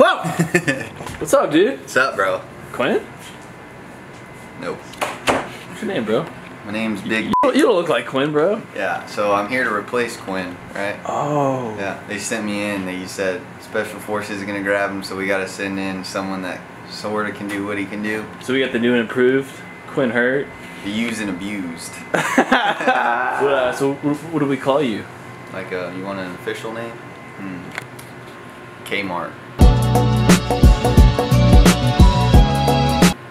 Whoa! What's up, dude? What's up, bro? Quinn? Nope. What's your name, bro? My name's Big. You don't, you don't look like Quinn, bro. Yeah, so I'm here to replace Quinn, right? Oh. Yeah, they sent me in. They said Special Forces is gonna grab him, so we gotta send in someone that sorta can do what he can do. So we got the new and improved Quinn Hurt. The used and abused. What, uh, so what, what do we call you? Like, uh, you want an official name? Hmm. Kmart.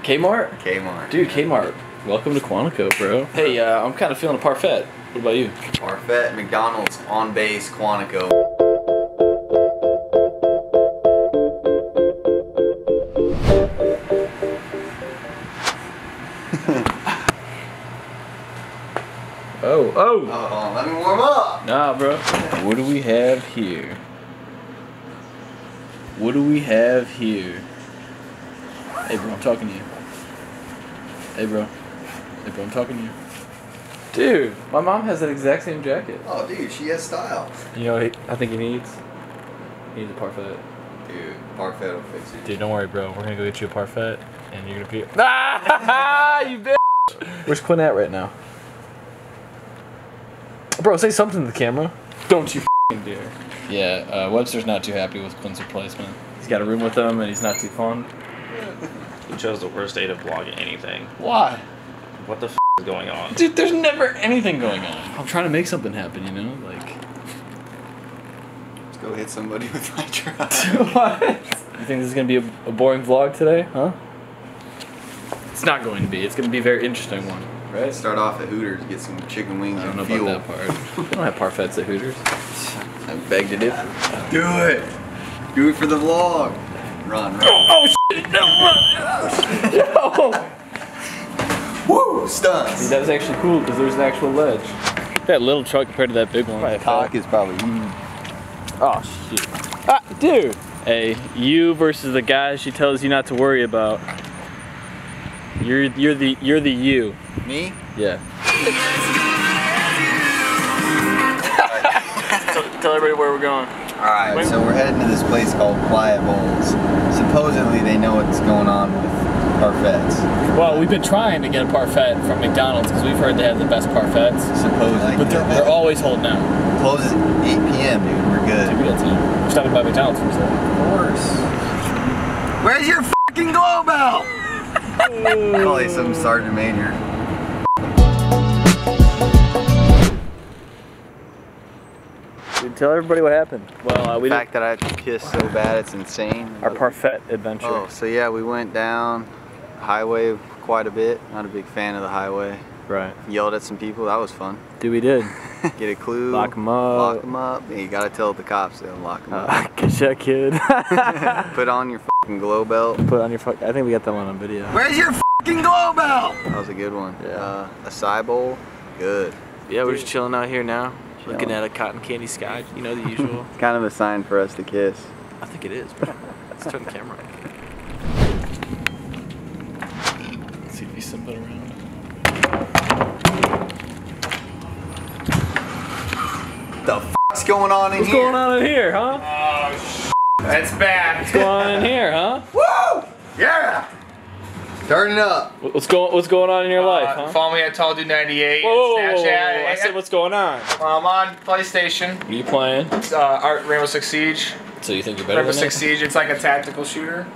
Kmart? Kmart. Dude, Kmart. Welcome to Quantico, bro. Hey, uh, I'm kind of feeling a parfait. What about you? Parfait, McDonald's, on base, Quantico. Oh, oh! Oh, let me warm up. Nah, bro. What do we have here? What do we have here? Hey, bro, I'm talking to you. Hey, bro. Hey, bro, I'm talking to you. Dude, my mom has that exact same jacket. Oh, dude, she has style. You know what I think he needs? He needs a parfait. Dude, Parfait will fix it. Dude, don't worry, bro. We're gonna go get you a parfait, and you're gonna be. Ah, you bitch! Where's Quinn at right now? Bro, say something to the camera. Don't you f***ing dare. Yeah, uh, Webster's not too happy with Quinn's replacement. He's got a room with him, and he's not too fun. You chose the worst day to vlog anything. Why? What the f is going on? Dude, there's never anything going on. I'm trying to make something happen, you know? Like. Let's go hit somebody with my truck. what? You think this is gonna be a, a boring vlog today, huh? It's not going to be. It's gonna be a very interesting one, right? Start off at Hooters, get some chicken wings I don't know fuel. about that part. We don't have parfaits at Hooters. I beg to differ. Do it. Do it for the vlog. Run, run. Oh shit! No, run! Yo! Woo! Stunts. That was actually cool because there's an actual ledge. That little truck compared to that big one. My cock is probably huge. Oh shit! Ah, dude. Hey, you versus the guy she tells you not to worry about. You're you're the you're the you. Me? Yeah. tell, tell everybody where we're going. Alright, so we're heading to this place called Quiet Bowls. Supposedly they know what's going on with parfaits. Well, we've been trying to get a parfait from McDonald's because we've heard they have the best parfaits, Supposedly. but they're, they're always holding out. Closes at 8 p.m., dude. We're good. Dude, we got time. We're stopping by McDonald's for a second. Of course. Where's your fucking glow belt? Probably some sergeant major. Tell everybody what happened. Well, uh, we the fact that I have to kiss so bad, it's insane. our parfait adventure. Oh, so yeah, we went down highway quite a bit. Not a big fan of the highway. Right. Yelled at some people. That was fun. Dude, we did. Get a clue. Lock them up. Lock them up. You gotta tell the cops they'll lock 'em up. Uh, get that kid. Put on your fucking glow belt. Put on your fuck. I think we got that one on video. Where's your fucking glow belt? That was a good one. Yeah. Uh, acai bowl. Good. Yeah, we're just chilling out here now, looking at a cotton candy sky. You know the usual. Kind of a sign for us to kiss. I think it is. Bro. Let's turn the camera on. Let's see if he's simping around. The fuck's going on in What's here? going on in here, huh? Oh, That's bad. What's going on in here, huh? Woo! Yeah! Turn it up. What's going What's going on in your life, Uh, huh? follow me at Tall Dude 98. Whoa, whoa, whoa, whoa, Snapchat. whoa, whoa. I said, what's going on? I'm on PlayStation. What are you playing? Uh, Art Rainbow Six Siege. So you think you're better Rainbow than Six me? Siege. It's like a tactical shooter.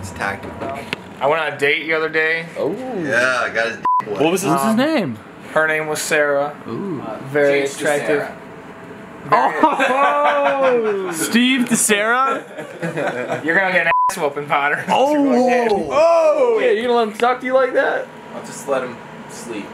It's tactical. I went on a date the other day. Oh. Yeah, I got his dick. What was his, what's his Um, name? Her name was Sarah. Ooh. Very James attractive. DeSera. Oh! Steve to Sarah? You're gonna get an ass whooping, Potter. Oh! Oh! Yeah, you gonna let him talk to you like that? I'll just let him sleep.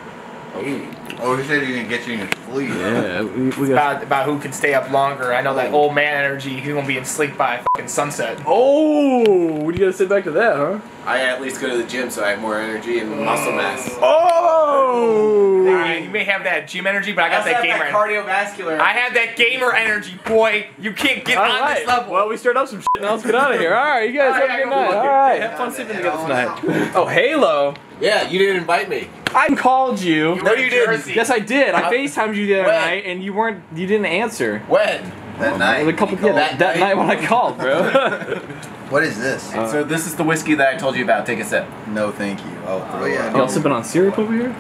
Oh, he said he gonna get you in your sleep. Yeah, we, we About, about who can stay up longer. I know that oh. old man energy. He's gonna be in sleep by fucking sunset. Oh! What do you gotta say back to that, huh? I at least go to the gym so I have more energy and muscle mass. Oh! Alright, you may have that gym energy, but I got that gamer. cardiovascular. I have that gamer energy, boy. You can't get All on right. this level. Well, we started up some shit. Now let's get out of here. All right, you guys All have a good night. go All look right, at- have fun sleeping together tonight. Oh, Halo. Yeah, you didn't invite me. I called you. No, you didn't. Yes, I did. I I- FaceTimed you the other When? night, and you weren't. You didn't answer. When? That night. A couple, when yeah, that, that night when I called, bro. What is this? so this is the whiskey that I told you about. Take a sip. no, thank you. Oh, oh throw yeah. Y'all sipping on syrup over here?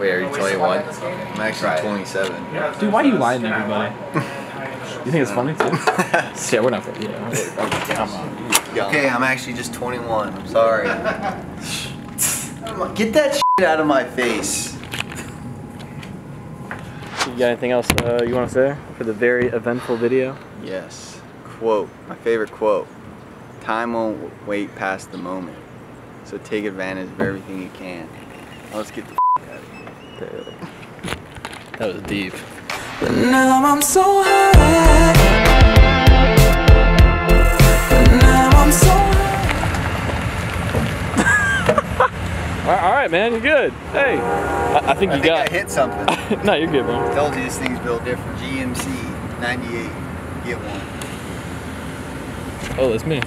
Wait, are you 21? I'm actually 27. Yeah, Dude, why are you lying to everybody? You think it's funny too? yeah, we're not. Yeah, okay, come on. Okay, I'm actually just 21. I'm sorry. Get that shit out of my face. You got anything else uh, you want to say for the very eventful video? Yes. Quote. My favorite quote. Time won't wait past the moment. So take advantage of everything you can. Now let's get the That was deep. But Now I'm so high. All right, man, you're good. Hey, I, I think I you think got. I hit something. no, you're good, man. Told you this thing's built different. GMC 98. Get one. Oh, that's me.